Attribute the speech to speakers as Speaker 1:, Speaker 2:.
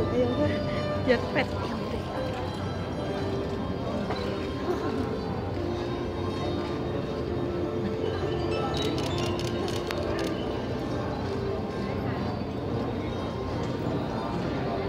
Speaker 1: Ủa, yêu quá. Giật phẹt.